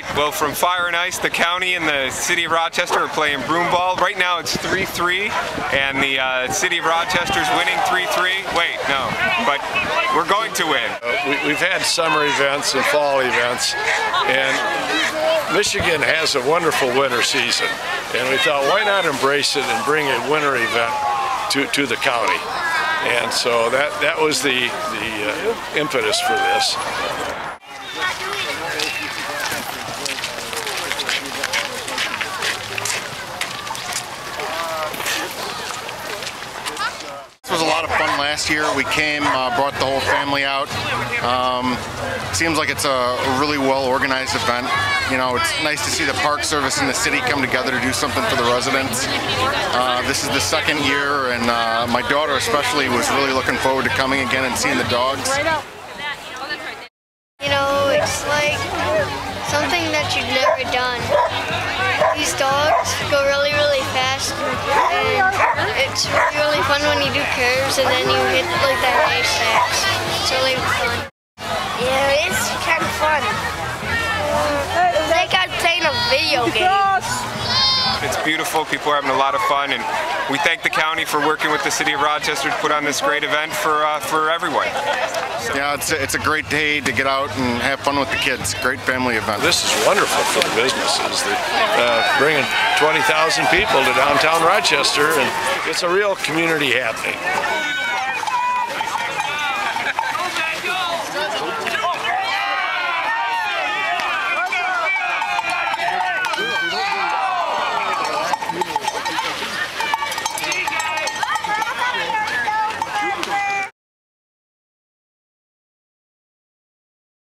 right, well, from Fire and Ice, the county and the city of Rochester are playing broomball. Right now it's 3-3, and the uh, city of Rochester's winning 3-3. Wait, no, but we're going to win. We, we've had summer events and fall events, and Michigan has a wonderful winter season. And we thought, why not embrace it and bring a winter event to, to the county? And so that, that was the, the uh, impetus for. This was a lot of fun last year. We came, uh, brought the whole family out. Um, seems like it's a really well organized event. You know, it's nice to see the Park Service and the city come together to do something for the residents. Uh, this is the second year, and uh, my daughter especially was really looking forward to coming again and seeing the dogs. You know, it's like something that you've never done. These dogs go really, really fast, and it's really, fun when you do curves and then you hit like the haystacks. It's really fun. Yeah, it's kind of fun. It's like I'm playing a video game. It's beautiful. People are having a lot of fun, and we thank the county for working with the city of Rochester to put on this great event for uh, for everyone. Yeah, it's a, it's a great day to get out and have fun with the kids. Great family event. This is wonderful for the businesses. That, uh, bringing 20,000 people to downtown Rochester, and it's a real community happening.